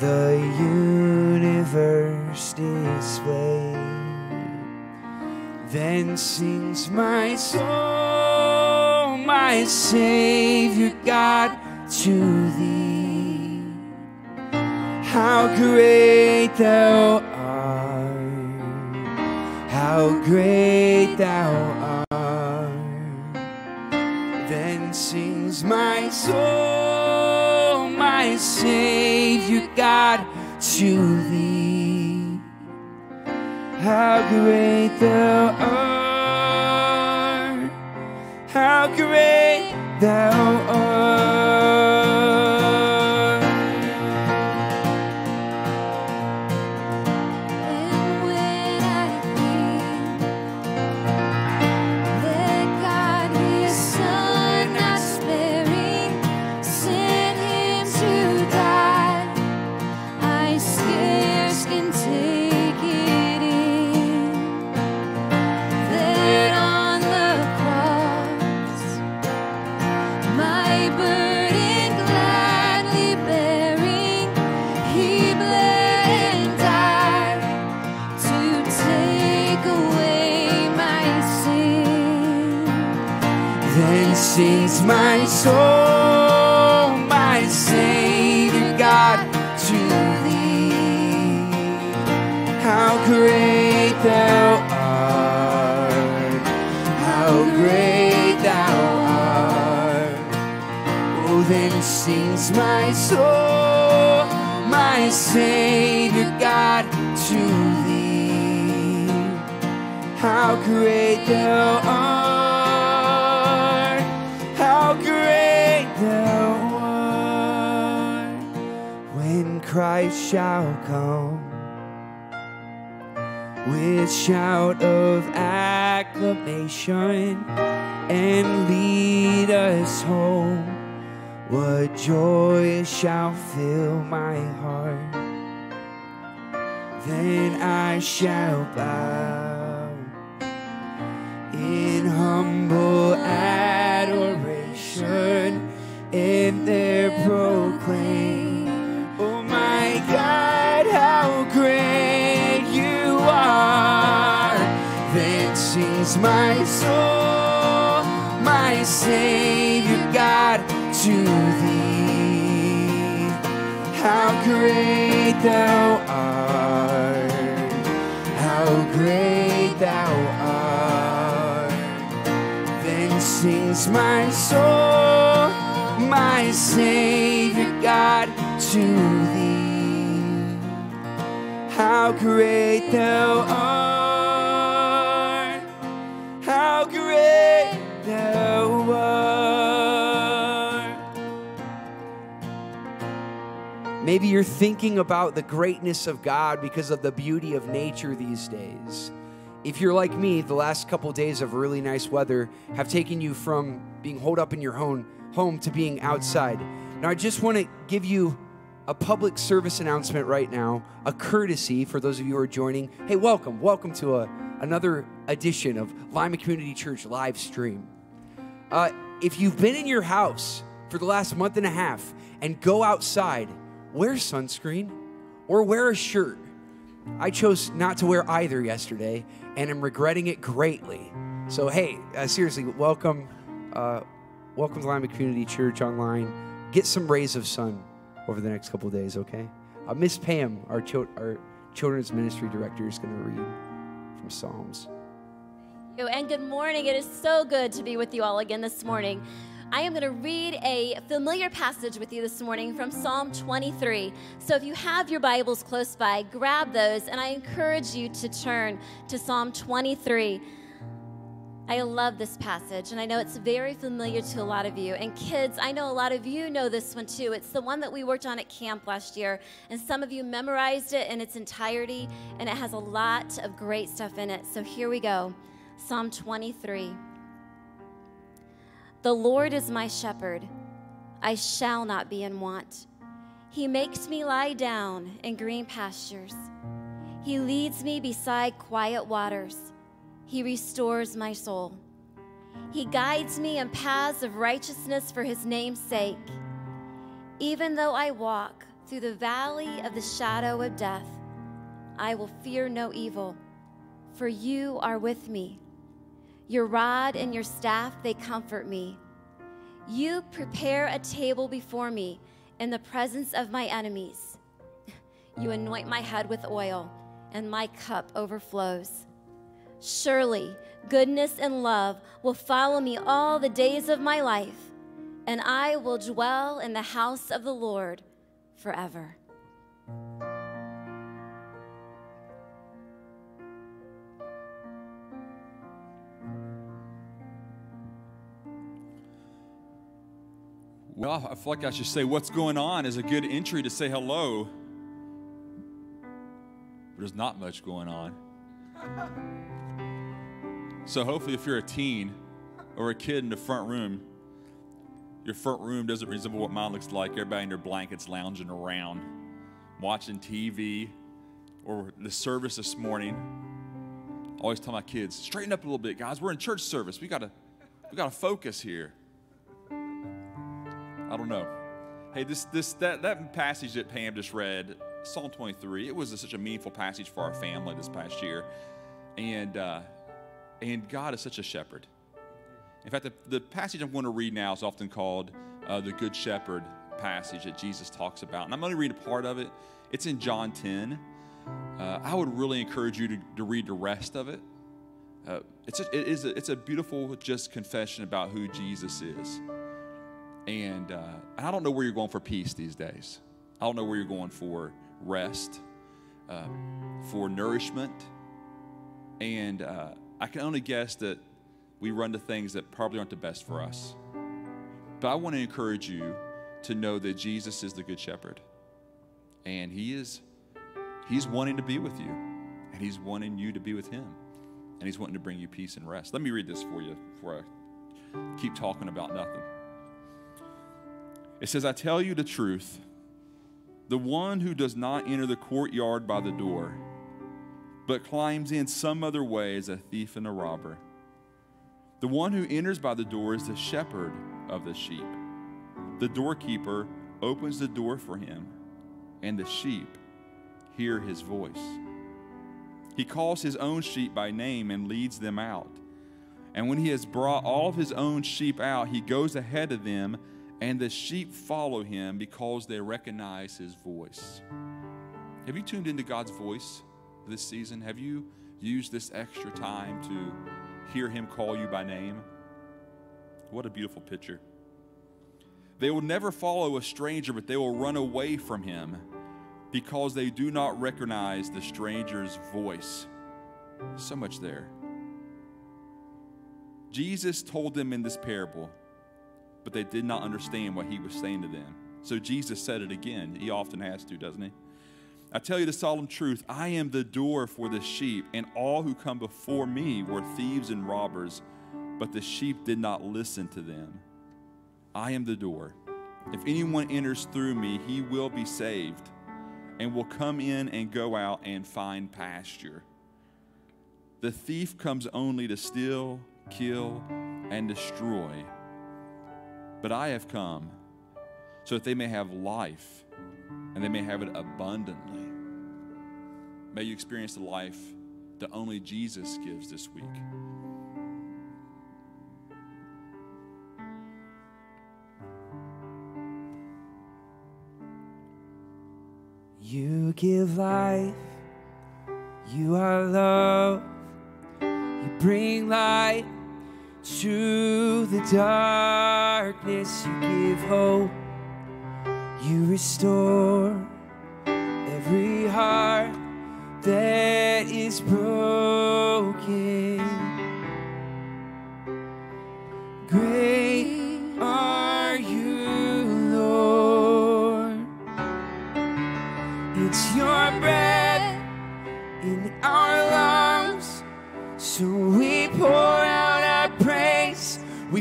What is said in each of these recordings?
the universe displayed. Then sings my soul, my Savior God, to thee. How great thou art, how great thou art. Then sings my soul, my Savior God, to thee. How great thou art, how great thou art. Then I shall bow in humble adoration and there proclaim, Oh my God, how great you are. Then sings my soul, my Savior God, to thee. How great thou Sings my soul, my Savior God, to thee. How great thou art, how great thou art. Maybe you're thinking about the greatness of God because of the beauty of nature these days. If you're like me, the last couple days of really nice weather have taken you from being holed up in your home, home to being outside. Now, I just want to give you a public service announcement right now, a courtesy for those of you who are joining. Hey, welcome, welcome to a, another edition of Lima Community Church live stream. Uh, if you've been in your house for the last month and a half and go outside, wear sunscreen or wear a shirt. I chose not to wear either yesterday and I'm regretting it greatly. So, hey, uh, seriously, welcome, uh, welcome to Lima Community Church online. Get some rays of sun over the next couple days, okay? Uh, Miss Pam, our, chil- our children's ministry director, is going to read from Psalms. and good morning. It is so good to be with you all again this morning. I am going to read a familiar passage with you this morning from Psalm 23. So if you have your Bibles close by, grab those, and I encourage you to turn to Psalm 23. I love this passage, and I know it's very familiar to a lot of you. And kids, I know a lot of you know this one too. It's the one that we worked on at camp last year, and some of you memorized it in its entirety, and it has a lot of great stuff in it. So here we go Psalm 23. The Lord is my shepherd, I shall not be in want. He makes me lie down in green pastures, He leads me beside quiet waters. He restores my soul. He guides me in paths of righteousness for his name's sake. Even though I walk through the valley of the shadow of death, I will fear no evil, for you are with me. Your rod and your staff, they comfort me. You prepare a table before me in the presence of my enemies. You anoint my head with oil, and my cup overflows. Surely goodness and love will follow me all the days of my life, and I will dwell in the house of the Lord forever. I feel like I should say what's going on is a good entry to say hello. But there's not much going on. So hopefully, if you're a teen or a kid in the front room, your front room doesn't resemble what mine looks like. Everybody in their blankets lounging around, watching TV, or the service this morning. I always tell my kids, straighten up a little bit, guys. We're in church service. We gotta, we gotta focus here. I don't know. Hey, this this that that passage that Pam just read, Psalm 23. It was a, such a meaningful passage for our family this past year, and uh, and God is such a shepherd. In fact, the, the passage I'm going to read now is often called uh, the Good Shepherd passage that Jesus talks about, and I'm going to read a part of it. It's in John 10. Uh, I would really encourage you to, to read the rest of it. Uh, it's a, it is a, it's a beautiful just confession about who Jesus is. And, uh, I don't know where you're going for peace these days. I don't know where you're going for rest, uh, for nourishment. And uh, I can only guess that we run to things that probably aren't the best for us. But I want to encourage you to know that Jesus is the Good Shepherd. And He is He's wanting to be with you. And He's wanting you to be with Him. And He's wanting to bring you peace and rest. Let me read this for you before I keep talking about nothing. It says, I tell you the truth. The one who does not enter the courtyard by the door, but climbs in some other way is a thief and a robber. The one who enters by the door is the shepherd of the sheep. The doorkeeper opens the door for him, and the sheep hear his voice. He calls his own sheep by name and leads them out. And when he has brought all of his own sheep out, he goes ahead of them and the sheep follow him because they recognize his voice. Have you tuned into God's voice this season? Have you used this extra time to hear him call you by name? What a beautiful picture. They will never follow a stranger, but they will run away from him because they do not recognize the stranger's voice. So much there. Jesus told them in this parable but they did not understand what he was saying to them. So Jesus said it again. He often has to, doesn't he? I tell you the solemn truth I am the door for the sheep, and all who come before me were thieves and robbers, but the sheep did not listen to them. I am the door. If anyone enters through me, he will be saved, and will come in and go out and find pasture. The thief comes only to steal, kill, and destroy. But I have come so that they may have life and they may have it abundantly. May you experience the life that only Jesus gives this week. You give life, you are love, you bring light to the darkness. You give hope, you restore every heart that is broken.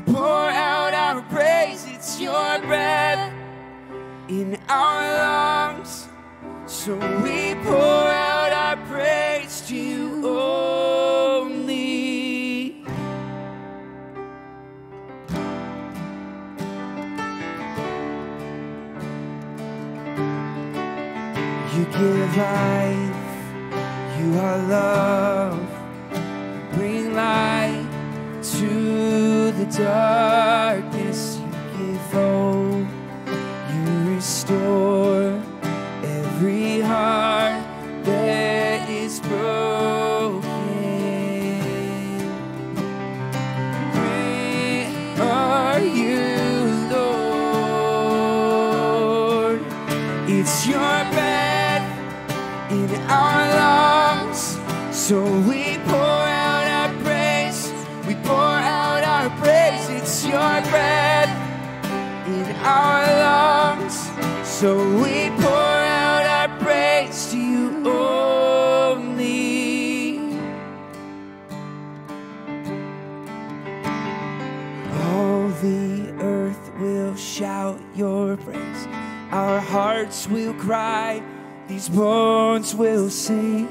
Our praise. It's your breath in our lungs. So we pour out our praise to you only. You give life, you are love, to will cry. These bones will sing.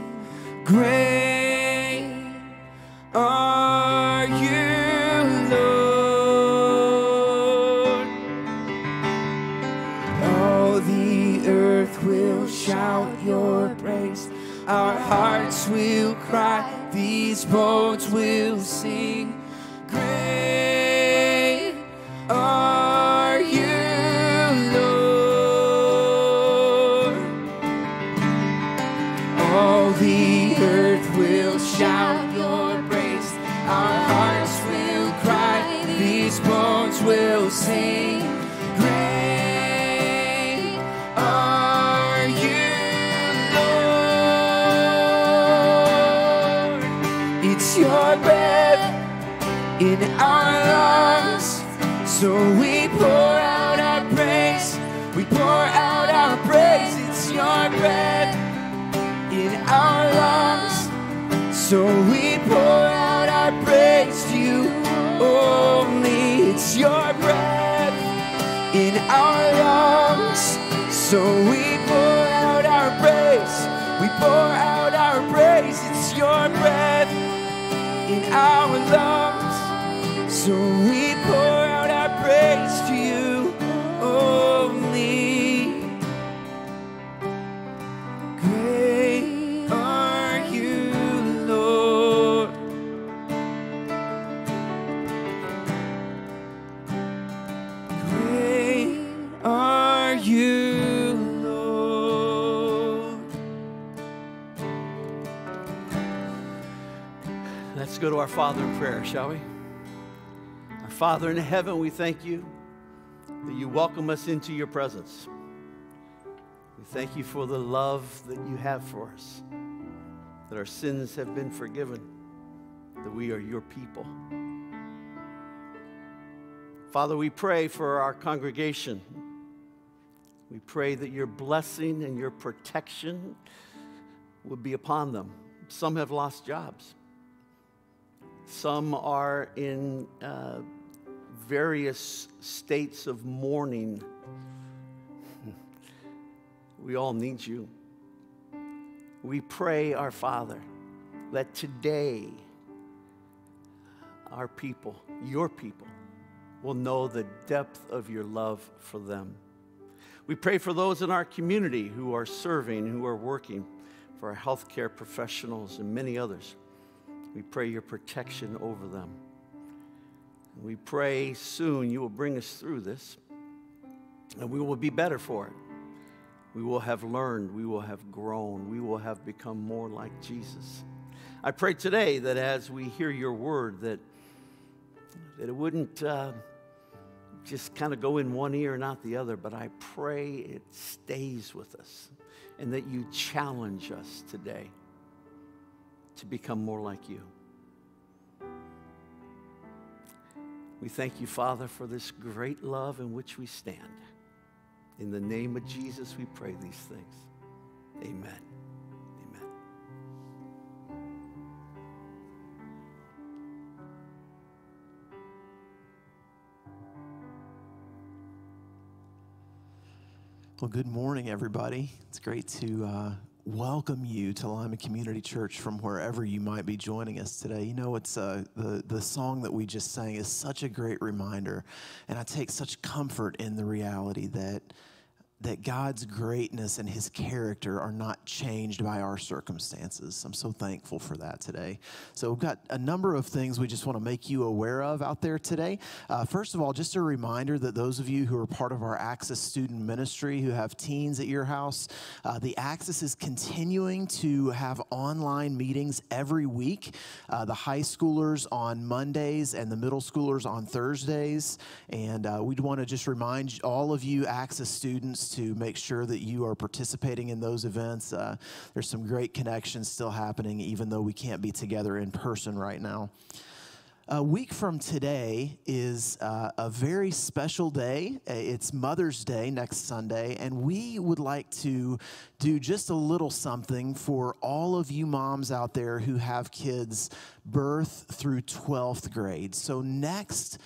Great are you, Lord. All the earth will shout your praise. Our hearts will cry. These bones will your praise. Our hearts will cry. These bones will sing. Great are you, Lord. It's your breath in our lungs. So we So we pour out our praise to you only. It's your breath in our lungs. So we pour out our praise. We pour out our praise. It's your breath in our lungs. So we Father in prayer, shall we? Our Father in heaven, we thank you that you welcome us into your presence. We thank you for the love that you have for us, that our sins have been forgiven, that we are your people. Father, we pray for our congregation. We pray that your blessing and your protection would be upon them. Some have lost jobs. Some are in uh, various states of mourning. We all need you. We pray, our Father, that today our people, your people, will know the depth of your love for them. We pray for those in our community who are serving, who are working, for our healthcare professionals and many others. We pray your protection over them. We pray soon you will bring us through this and we will be better for it. We will have learned, we will have grown, we will have become more like Jesus. I pray today that as we hear your word, that, that it wouldn't uh, just kind of go in one ear and out the other, but I pray it stays with us and that you challenge us today to become more like you. We thank you, Father, for this great love in which we stand. In the name of Jesus, we pray these things. Amen. Well, good morning, everybody. It's great to uh, welcome you to Lima Community Church from wherever you might be joining us today. You know, it's uh, the the song that we just sang is such a great reminder, and I take such comfort in the reality that that God's greatness and his character are not changed by our circumstances. I'm so thankful for that today. So, we've got a number of things we just want to make you aware of out there today. Uh, first of all, just a reminder that those of you who are part of our Access student ministry who have teens at your house, uh, the Access is continuing to have online meetings every week. Uh, the high schoolers on Mondays and the middle schoolers on Thursdays. And uh, we'd want to just remind all of you Access students to make sure that you are participating in those events. Uh, there's some great connections still happening, even though we can't be together in person right now. A week from today is uh, a very special day. Uh, It's Mother's Day next Sunday, and we would like to do just a little something for all of you moms out there who have kids birth through 12th grade. So, next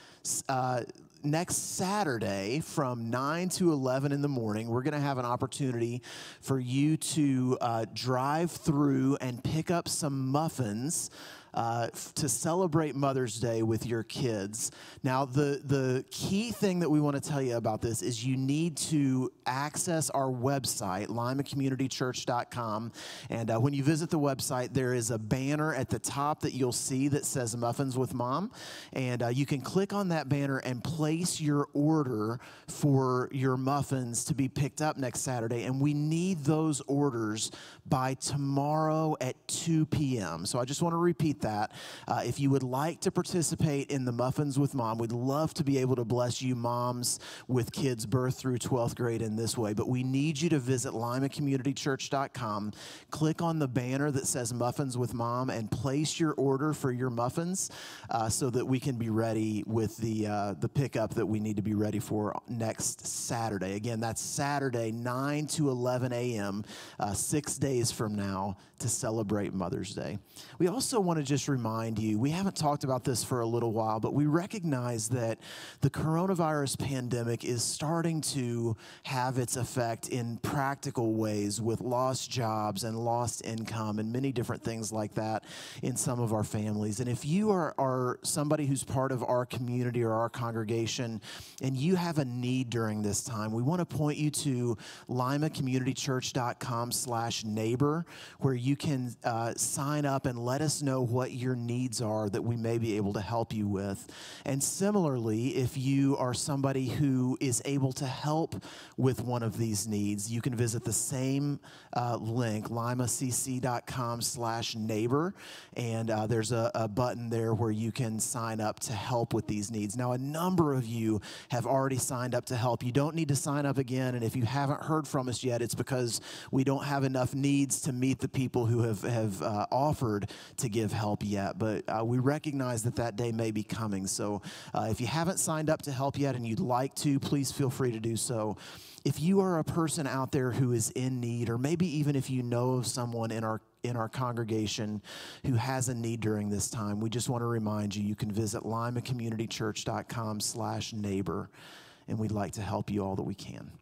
uh, next Saturday from 9 to 11 in the morning, we're going to have an opportunity for you to uh, drive through and pick up some muffins. Uh, to celebrate Mother's Day with your kids. Now, the, the key thing that we want to tell you about this is you need to access our website, limacommunitychurch.com. And uh, when you visit the website, there is a banner at the top that you'll see that says Muffins with Mom. And uh, you can click on that banner and place your order for your muffins to be picked up next Saturday. And we need those orders by tomorrow at 2 p.m. So I just want to repeat that. Uh, if you would like to participate in the Muffins with Mom, we'd love to be able to bless you moms with kids birth through 12th grade in this way. But we need you to visit limacommunitychurch.com, click on the banner that says Muffins with Mom, and place your order for your muffins uh, so that we can be ready with the, uh, the pickup that we need to be ready for next Saturday. Again, that's Saturday, 9 to 11 a.m., uh, six days from now to celebrate Mother's Day. We also want to just remind you we haven't talked about this for a little while, but we recognize that the coronavirus pandemic is starting to have its effect in practical ways with lost jobs and lost income and many different things like that in some of our families. And if you are, are somebody who's part of our community or our congregation and you have a need during this time, we want to point you to limacommunitychurch.com slash neighbor where you can uh, sign up and let us know what your needs are that we may be able to help you with. And similarly, if you are somebody who is able to help with one of these needs, you can visit the same uh, link, limacc.com slash neighbor. And uh, there's a, a button there where you can sign up to help with these needs. Now, a number of you have already signed up to help. You don't need to sign up again. And if you haven't heard from us yet, it's because we don't have enough needs to meet the people who have, have uh, offered to give help yet. But uh, we recognize that that day may be coming. So uh, if you haven't signed up to help yet and you'd like to, please feel free to do so. If you are a person out there who is in need, or maybe even if you know of someone in our in our congregation who has a need during this time, we just want to remind you you can visit limacommunitychurch.com slash neighbor, and we'd like to help you all that we can.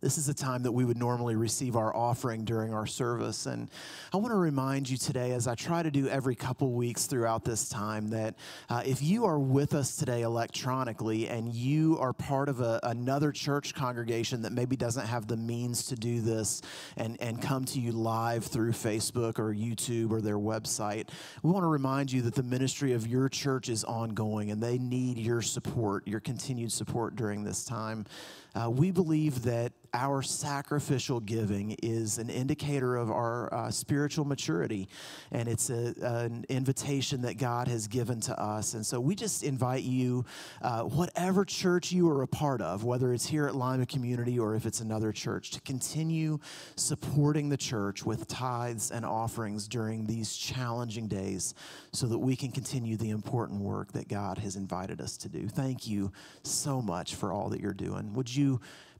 This is a time that we would normally receive our offering during our service. And I want to remind you today, as I try to do every couple weeks throughout this time, that uh, if you are with us today electronically and you are part of a, another church congregation that maybe doesn't have the means to do this and, and come to you live through Facebook or YouTube or their website, we want to remind you that the ministry of your church is ongoing and they need your support, your continued support during this time. Uh, we believe that our sacrificial giving is an indicator of our uh, spiritual maturity, and it's a, an invitation that God has given to us. And so we just invite you, uh, whatever church you are a part of, whether it's here at Lima Community or if it's another church, to continue supporting the church with tithes and offerings during these challenging days so that we can continue the important work that God has invited us to do. Thank you so much for all that you're doing. Would you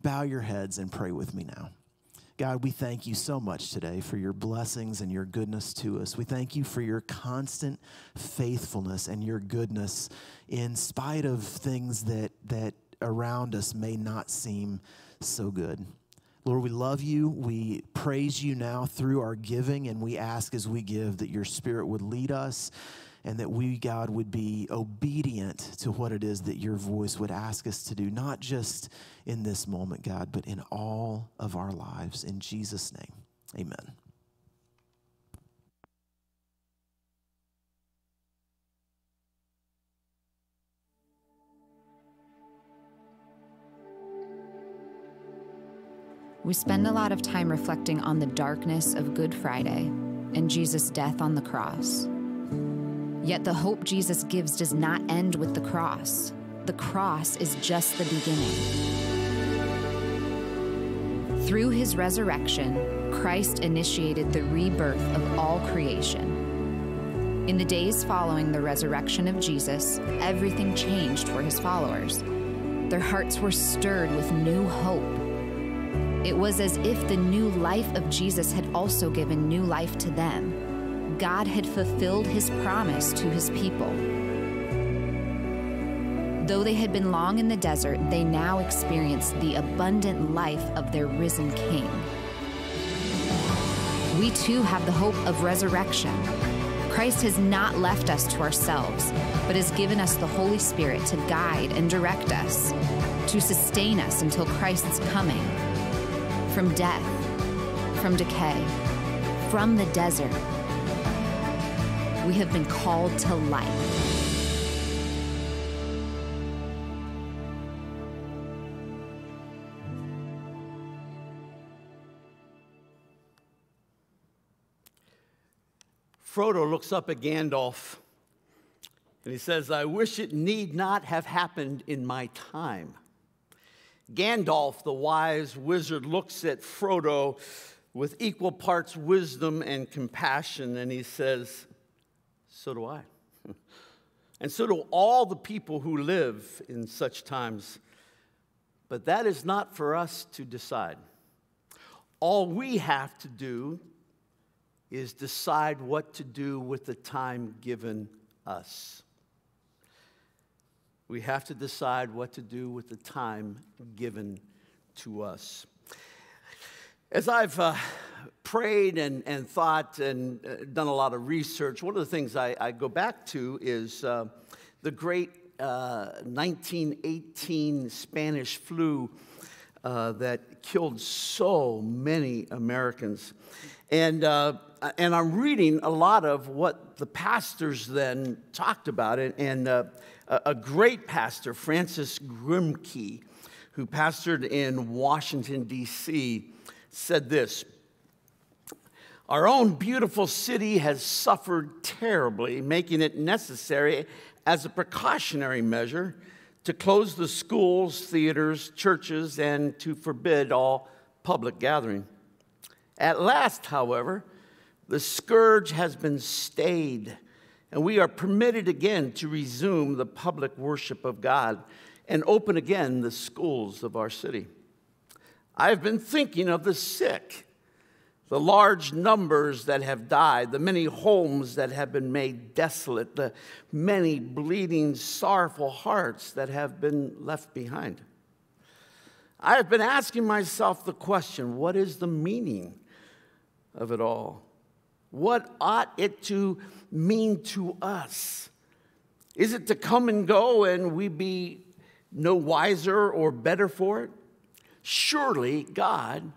bow your heads and pray with me now? God, we thank you so much today for your blessings and your goodness to us. We thank you for your constant faithfulness and your goodness in spite of things that, that around us may not seem so good. Lord, we love you. We praise you now through our giving, and we ask as we give that your spirit would lead us and that we, God, would be obedient to what it is that your voice would ask us to do, not just in this moment, God, but in all of our lives. In Jesus' name, amen. We spend a lot of time reflecting on the darkness of Good Friday and Jesus' death on the cross. Yet the hope Jesus gives does not end with the cross. The cross is just the beginning. Through his resurrection, Christ initiated the rebirth of all creation. In the days following the resurrection of Jesus, everything changed for his followers. Their hearts were stirred with new hope. It was as if the new life of Jesus had also given new life to them. God had fulfilled his promise to his people. Though they had been long in the desert, they now experienced the abundant life of their risen King. We too have the hope of resurrection. Christ has not left us to ourselves, but has given us the Holy Spirit to guide and direct us, to sustain us until Christ's coming. From death, from decay, from the desert, we have been called to life. Frodo looks up at Gandalf and he says, I wish it need not have happened in my time. Gandalf, the wise wizard, looks at Frodo with equal parts wisdom and compassion, and he says, So do I. and so do all the people who live in such times. But that is not for us to decide. All we have to do is decide what to do with the time given us. We have to decide what to do with the time given to us. As I've uh, prayed and, and thought and uh, done a lot of research, one of the things I, I go back to is uh, the great 1918 uh, Spanish flu uh, that killed so many Americans. And, uh, and I'm reading a lot of what the pastors then talked about it. And uh, a great pastor, Francis Grimke, who pastored in Washington, D.C., said this Our own beautiful city has suffered terribly, making it necessary as a precautionary measure to close the schools, theaters, churches, and to forbid all public gathering. At last, however, the scourge has been stayed, and we are permitted again to resume the public worship of God and open again the schools of our city. I've been thinking of the sick, the large numbers that have died, the many homes that have been made desolate, the many bleeding, sorrowful hearts that have been left behind. I have been asking myself the question what is the meaning of it all? What ought it to mean to us? Is it to come and go and we be no wiser or better for it? Surely God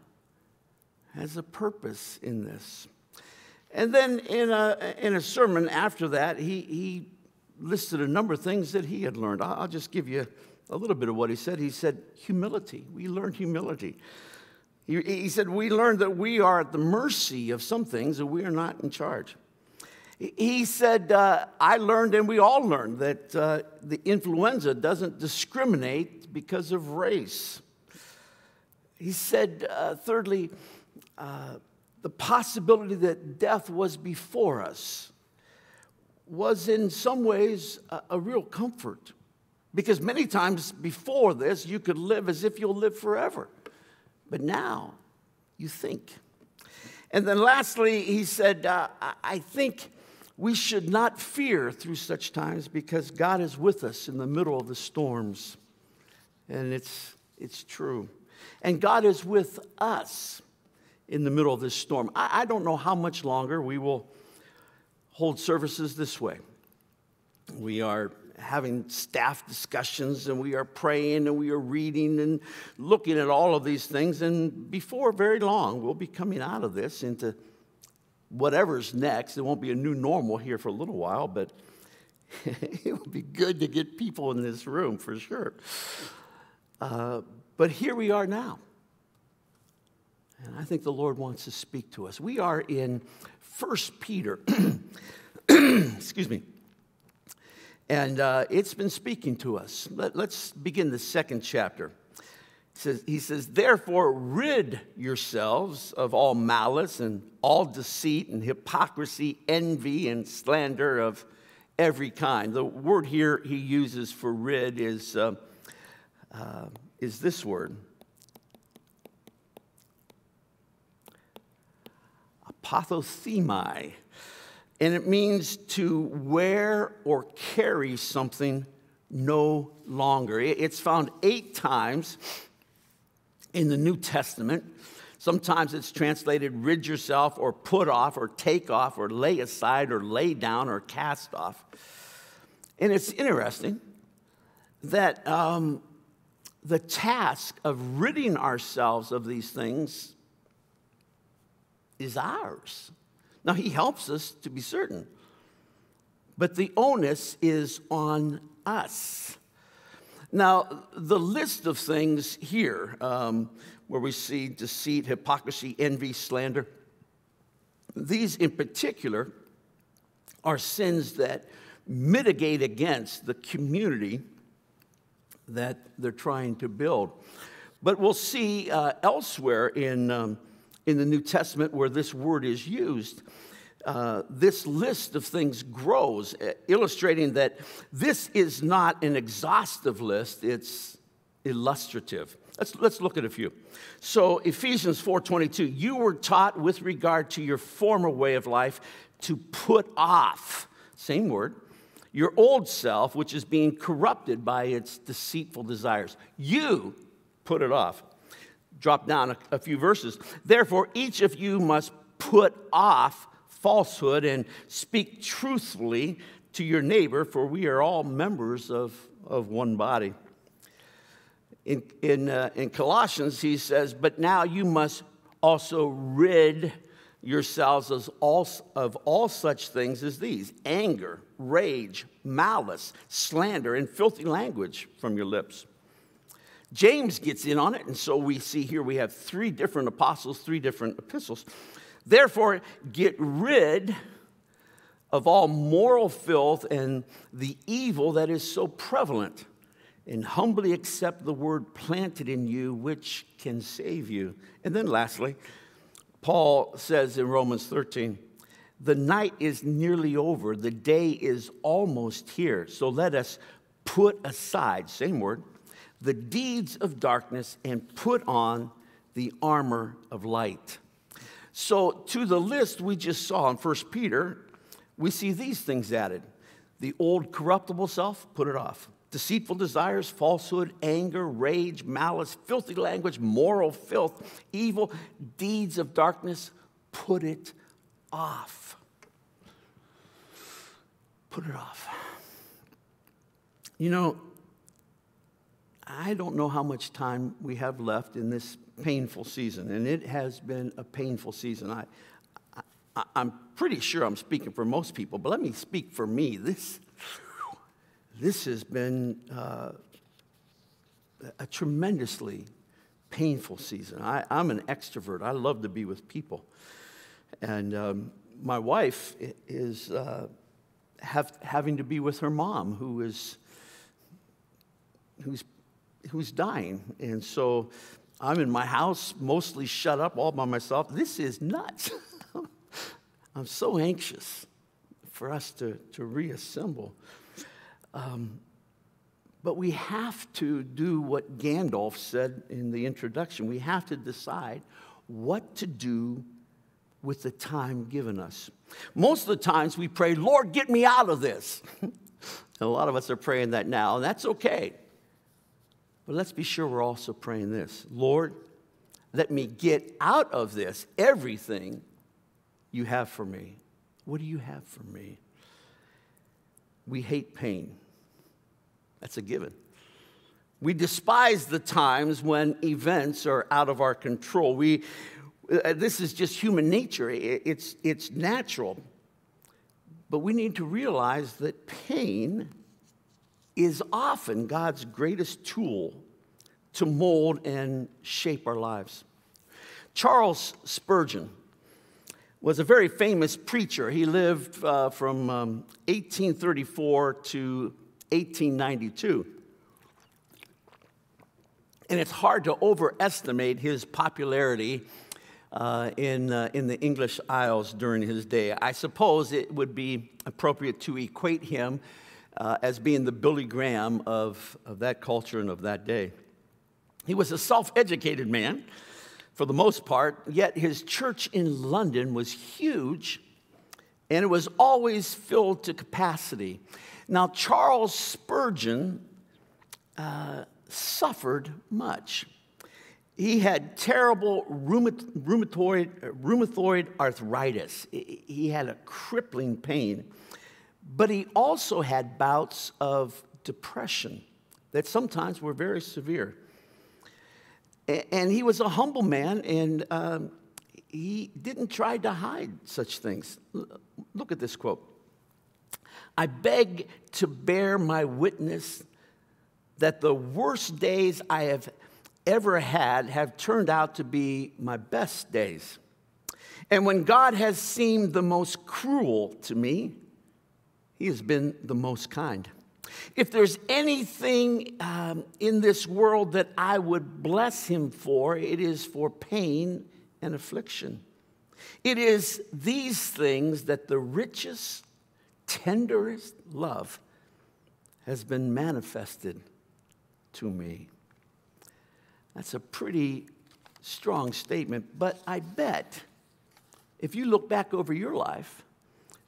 has a purpose in this. And then in a, in a sermon after that, he, he listed a number of things that he had learned. I'll just give you a little bit of what he said. He said, humility. We learned humility. He, he said, We learned that we are at the mercy of some things and we are not in charge. He said, uh, I learned, and we all learned, that uh, the influenza doesn't discriminate because of race. He said, uh, thirdly, uh, the possibility that death was before us was in some ways a, a real comfort. Because many times before this, you could live as if you'll live forever. But now you think. And then lastly, he said, uh, I think we should not fear through such times because God is with us in the middle of the storms. And it's, it's true. And God is with us in the middle of this storm. I, I don't know how much longer we will hold services this way. We are having staff discussions and we are praying and we are reading and looking at all of these things. And before very long, we'll be coming out of this into whatever's next. It won't be a new normal here for a little while, but it would be good to get people in this room for sure. Uh, but here we are now. And I think the Lord wants to speak to us. We are in 1 Peter. Excuse me. And uh, it's been speaking to us. Let, us begin the second chapter. He says, he says, Therefore, rid yourselves of all malice and all deceit and hypocrisy, envy and slander of every kind. The word here he uses for rid is, uh, uh, is this word apothosthemai and it means to wear or carry something no longer. It's found eight times in the New Testament. Sometimes it's translated rid yourself or put off or take off or lay aside or lay down or cast off. And it's interesting that um, the task of ridding ourselves of these things is ours. Now, He helps us to be certain, but the onus is on us. Now, the list of things here, um, where we see deceit, hypocrisy, envy, slander, these in particular are sins that mitigate against the community that they're trying to build. But we'll see uh, elsewhere in. Um, in the New Testament where this word is used, uh, this list of things grows, uh, illustrating that this is not an exhaustive list, it's illustrative. Let's, let's look at a few. So Ephesians 4:22, you were taught with regard to your former way of life to put off, same word, your old self, which is being corrupted by its deceitful desires. You put it off drop down a, a few verses. Therefore, each of you must put off falsehood and speak truthfully to your neighbor, for we are all members of, of one body. In, in, uh, in Colossians, he says, But now you must also rid yourselves of all, of all such things as these anger, rage, malice, slander, and filthy language from your lips. James gets in on it, and so we see here we have three different apostles, three different epistles. Therefore, get rid of all moral filth and the evil that is so prevalent, and humbly accept the word planted in you, which can save you. And then, lastly, Paul says in Romans 13, the night is nearly over, the day is almost here. So let us put aside, same word, the deeds of darkness and put on the armor of light. So, to the list we just saw in 1 Peter, we see these things added the old corruptible self, put it off. Deceitful desires, falsehood, anger, rage, malice, filthy language, moral filth, evil deeds of darkness, put it off. Put it off. You know, I don't know how much time we have left in this painful season, and it has been a painful season. I, I, am pretty sure I'm speaking for most people, but let me speak for me. This, this has been uh, a tremendously painful season. I, am an extrovert. I love to be with people. And um, my wife is uh, have, having to be with her mom, who is who's who's dying. And so I'm in my house, mostly shut up all by myself. This is nuts. I'm so anxious for us to, to reassemble. Um, but we have to do what Gandalf said in the introduction. We have to decide what to do with the time given us. Most of the times we pray, Lord, get me out of this. a lot of us are praying that now, and that's okay. But let's be sure we're also praying this Lord, let me get out of this everything you have for me. What do you have for me? We hate pain. That's a given. We despise the times when events are out of our control. We, uh, this is just human nature, it's, it's natural. But we need to realize that pain is often God's greatest tool to mold and shape our lives. Charles Spurgeon was a very famous preacher. He lived uh, from um, 1834 to 1892. And it's hard to overestimate his popularity uh, in, uh, in the English Isles during his day. I suppose it would be appropriate to equate him uh, as being the Billy Graham of, of that culture and of that day. He was a self educated man for the most part, yet his church in London was huge and it was always filled to capacity. Now, Charles Spurgeon uh, suffered much. He had terrible rheumatoid, rheumatoid arthritis. He had a crippling pain. But he also had bouts of depression that sometimes were very severe. And he was a humble man, and um, he didn't try to hide such things. Look at this quote I beg to bear my witness that the worst days I have ever had have turned out to be my best days. And when God has seemed the most cruel to me, He has been the most kind. If there's anything um, in this world that I would bless Him for, it is for pain and affliction. It is these things that the richest, tenderest love has been manifested to me. That's a pretty strong statement, but I bet if you look back over your life,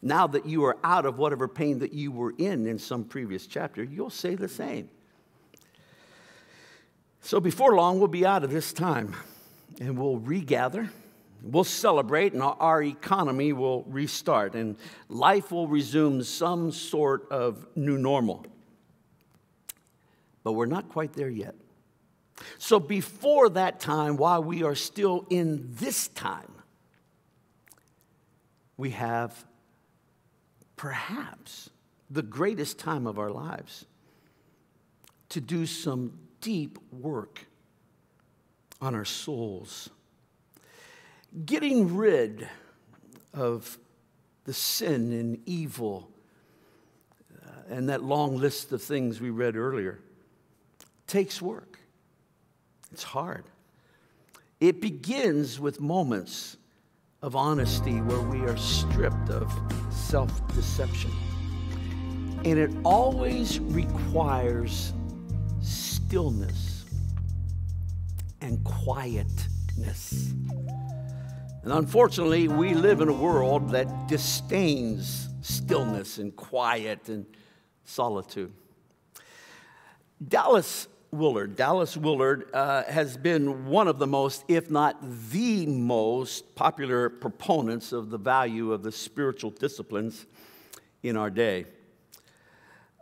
now that you are out of whatever pain that you were in in some previous chapter, you'll say the same. So before long, we'll be out of this time and we'll regather. We'll celebrate, and our economy will restart, and life will resume some sort of new normal. But we're not quite there yet. So, before that time, while we are still in this time, we have perhaps the greatest time of our lives to do some deep work on our souls, getting rid of the sin and evil uh, and that long list of things we read earlier takes work. It's hard. It begins with moments of honesty where we are stripped of self deception. And it always requires stillness and quietness. And unfortunately, we live in a world that disdains stillness and quiet and solitude. Dallas Willard. Dallas Willard uh, has been one of the most, if not the most, popular proponents of the value of the spiritual disciplines in our day.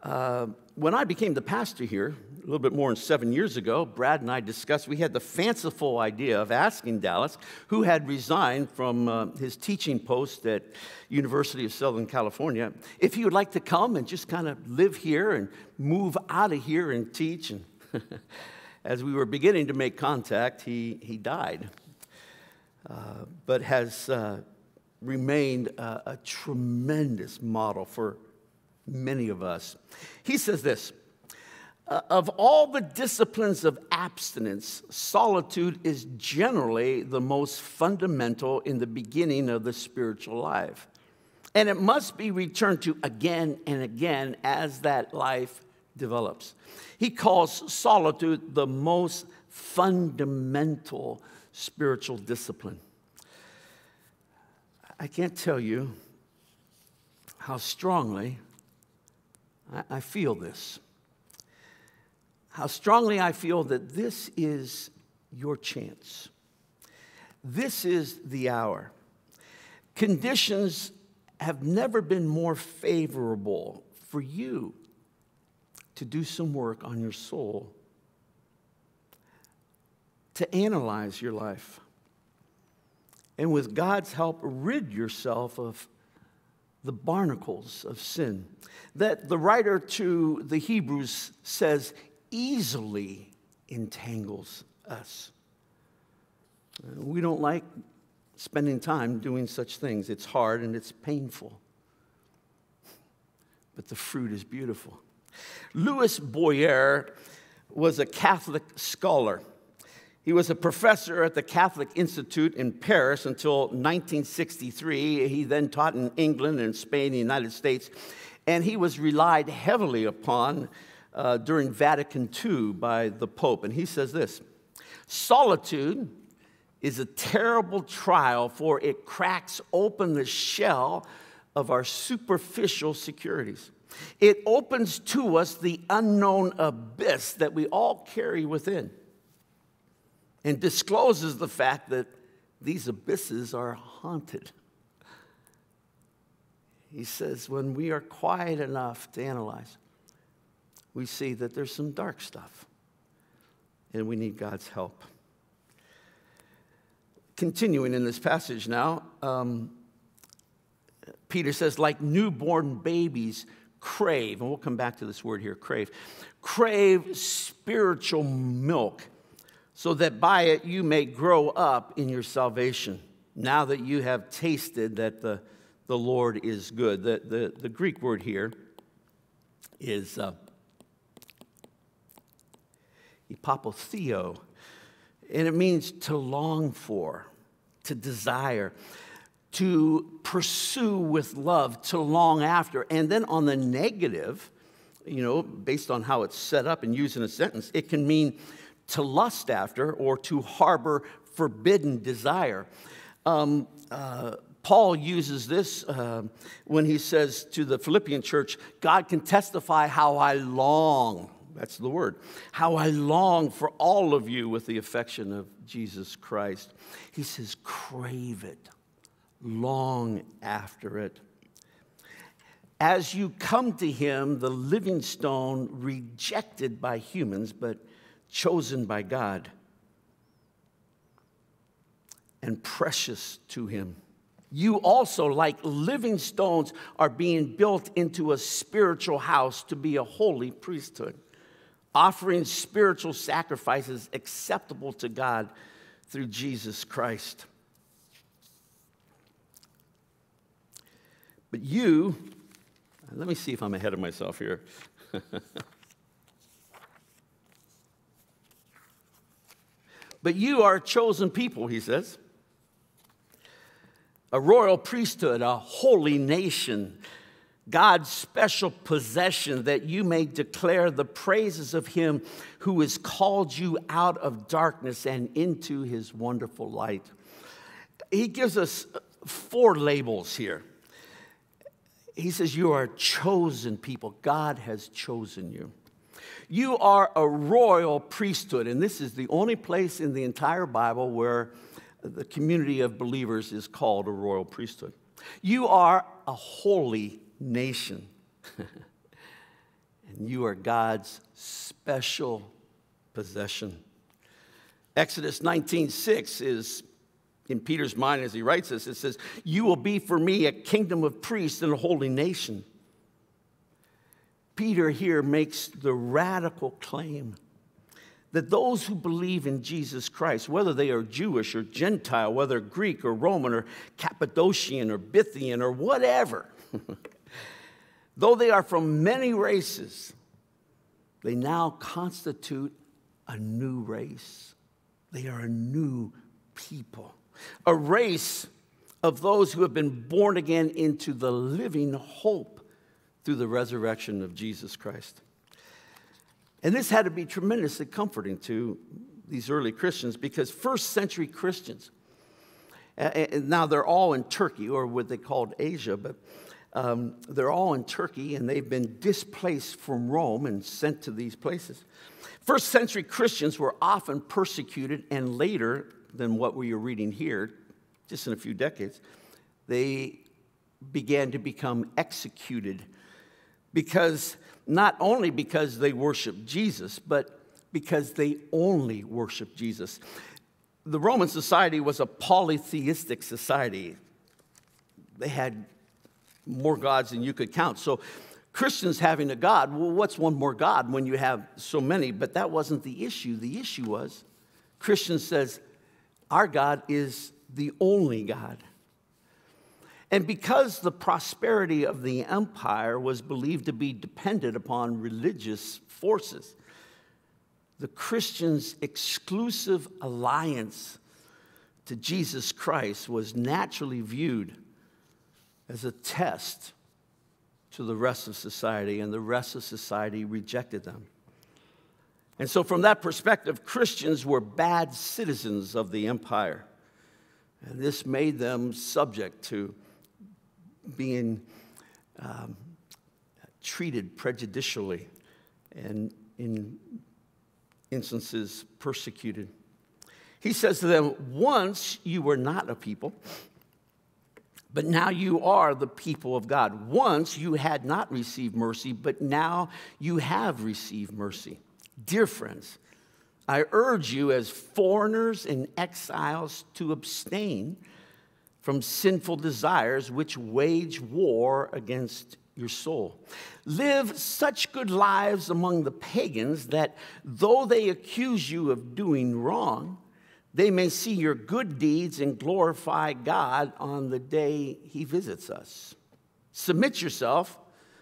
Uh, when I became the pastor here, a little bit more than seven years ago, Brad and I discussed, we had the fanciful idea of asking Dallas, who had resigned from uh, his teaching post at University of Southern California, if he would like to come and just kind of live here and move out of here and teach and As we were beginning to make contact, he, he died, uh, but has uh, remained a, a tremendous model for many of us. He says this uh, Of all the disciplines of abstinence, solitude is generally the most fundamental in the beginning of the spiritual life. And it must be returned to again and again as that life develops. He calls solitude the most fundamental spiritual discipline. I can't tell you how strongly I, feel this. how strongly I feel that this is your chance. This is the hour. Conditions have never been more favorable for you to do some work on your soul, to analyze your life, and with God's help, rid yourself of the barnacles of sin that the writer to the Hebrews says easily entangles us. We don't like spending time doing such things. It's hard and it's painful. But the fruit is beautiful. Louis Bouyer was a Catholic scholar. He was a professor at the Catholic Institute in Paris until 1963. He then taught in England and Spain, and the United States, and he was relied heavily upon uh, during Vatican II by the Pope. And he says this Solitude is a terrible trial, for it cracks open the shell of our superficial securities. It opens to us the unknown abyss that we all carry within and discloses the fact that these abysses are haunted. He says, when we are quiet enough to analyze, we see that there's some dark stuff and we need God's help. Continuing in this passage now, um, Peter says, like newborn babies crave, and we'll come back to this word here crave, crave spiritual milk so that by it you may grow up in your salvation, now that you have tasted that the, the Lord is good. The, the, the Greek word here is uh, and it means to long for, to desire, to pursue with love, to long after. And then on the negative, you know, based on how it's set up and used in a sentence, it can mean to lust after or to harbor forbidden desire. Um, uh, Paul uses this uh, when he says to the Philippian church, God can testify how I long, that's the word, how I long for all of you with the affection of Jesus Christ. He says, crave it, long after it. As you come to him, the living stone, rejected by humans, but chosen by God and precious to Him. You also, like living stones, are being built into a spiritual house to be a holy priesthood, offering spiritual sacrifices acceptable to God through Jesus Christ. But you, uh, let me see if I'm ahead of myself here. But you are a chosen people, he says. A royal priesthood, a holy nation, God's special possession, that you may declare the praises of him who has called you out of darkness and into his wonderful light. He gives us four labels here. He says, You are a chosen people. God has chosen you. You are a royal priesthood, and this is the only place in the entire Bible where the community of believers is called a royal priesthood. You are a holy nation, and you are God's special possession. Exodus 19:6 is in Peter's mind as he writes this. It says, "You will be for me a kingdom of priests and a holy nation." Peter here makes the radical claim that those who believe in Jesus Christ, whether they are Jewish or Gentile, whether Greek or Roman or Cappadocian or Bithynian or whatever, though they are from many races, they now constitute a new race. They are a new people, a race of those who have been born again into the living hope through the resurrection of Jesus Christ. And this had to be tremendously comforting to these early Christians because first century Christians, now they're all in Turkey or what they called Asia, but Um, they're all in Turkey, and they've been displaced from Rome and sent to these places. First century Christians were often persecuted, and later than what we are reading here, just in a few decades, they began to become executed because not only because they worshiped Jesus, but because they only worshiped Jesus. The Roman society was a polytheistic society. They had more gods than you could count. So Christians having a God, well, what's one more God when you have so many? But that wasn't the issue. The issue was Christians says, our God is the only God. And because the prosperity of the empire was believed to be dependent upon religious forces, the Christians' exclusive alliance to Jesus Christ was naturally viewed as a test to the rest of society, and the rest of society rejected them. And so, from that perspective, Christians were bad citizens of the empire. And this made them subject to being um, treated prejudicially and, in instances, persecuted. He says to them, Once you were not a people, but now you are the people of God. Once you had not received mercy, but now you have received mercy. Dear friends, I urge you as foreigners and exiles to abstain from sinful desires which wage war against your soul. Live such good lives among the pagans that though they accuse you of doing wrong, they may see your good deeds and glorify God on the day he visits us. Submit yourself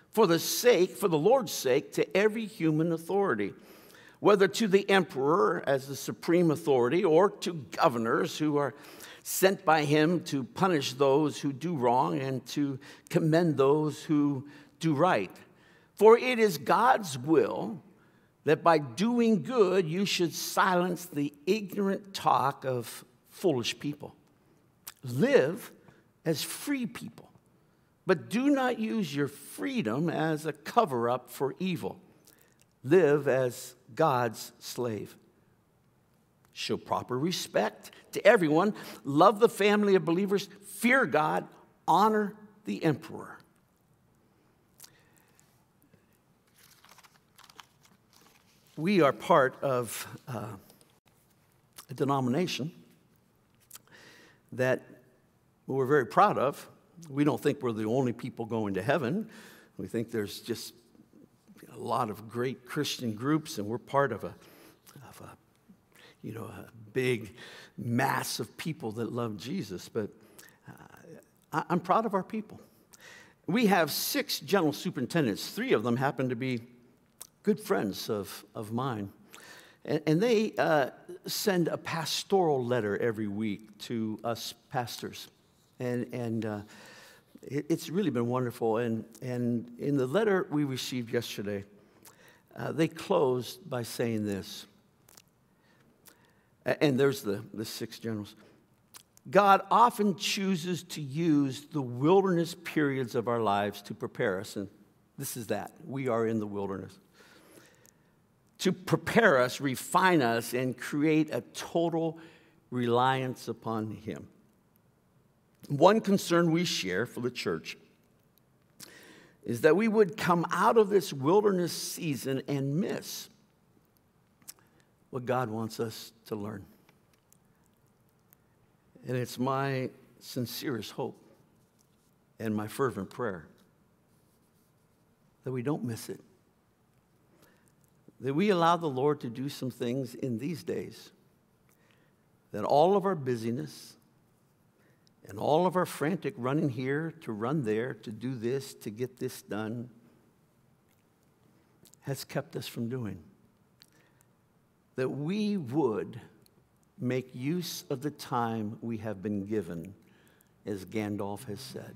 for the sake, for the Lord's sake, to every human authority, whether to the emperor as the supreme authority or to governors who are sent by him to punish those who do wrong and to commend those who do right. For it is God's will that by doing good you should silence the ignorant talk of foolish people. Live as free people, but do not use your freedom as a cover up for evil. Live as God's slave. Show proper respect to everyone, love the family of believers, fear God, honor the emperor. we are part of uh, a denomination that we're very proud of. We don't think we're the only people going to heaven. We think there's just a lot of great Christian groups, and we're part of a, of a you know, a big mass of people that love Jesus. But uh, I'm proud of our people. We have six general superintendents. Three of them happen to be good friends of, of mine. And, and they uh, send a pastoral letter every week to us pastors. And, and uh, it's really been wonderful. And, and in the letter we received yesterday, uh, they closed by saying this. And there's the, the six generals. God often chooses to use the wilderness periods of our lives to prepare us. And this is that. We are in the wilderness to prepare us, refine us, and create a total reliance upon Him. One concern we share for the church is that we would come out of this wilderness season and miss what God wants us to learn. And it's my sincerest hope and my fervent prayer that we don't miss it that we allow the Lord to do some things in these days. That all of our busyness and all of our frantic running here to run there, to do this, to get this done, has kept us from doing. That we would make use of the time we have been given, as Gandalf has said.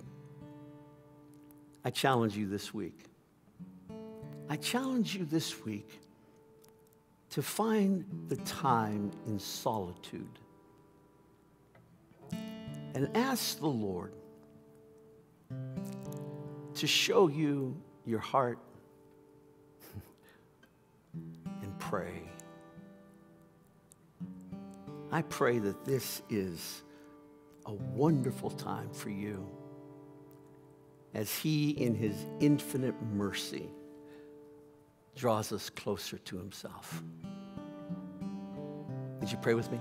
I challenge you this week. I challenge you this week to find the time in solitude and ask the Lord, to show you your heart and pray. I pray that this is a wonderful time for you as He, in His infinite mercy, draws us closer to Himself. Would you pray with me?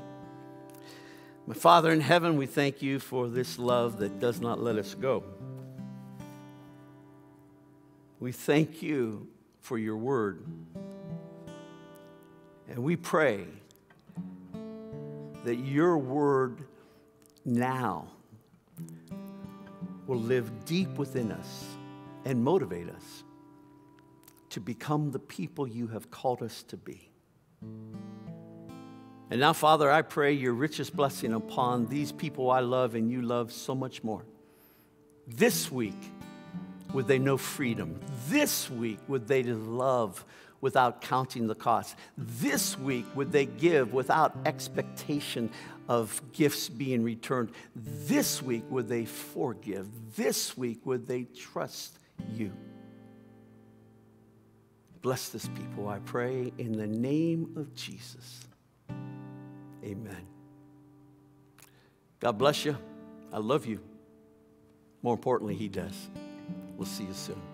My Father in heaven, we thank you for this love that does not let us go. We thank you for your word. And we pray that your word now will live deep within us and motivate us to become the people you have called us to be. And now, Father, I pray your richest blessing upon these people I love and you love so much more. This week, would they know freedom? This week, would they love without counting the cost? This week, would they give without expectation of gifts being returned? This week, would they forgive? This week, would they trust you? Bless this people, I pray, in the name of Jesus. Amen. God bless you. I love you. More importantly, He does. We'll see you soon.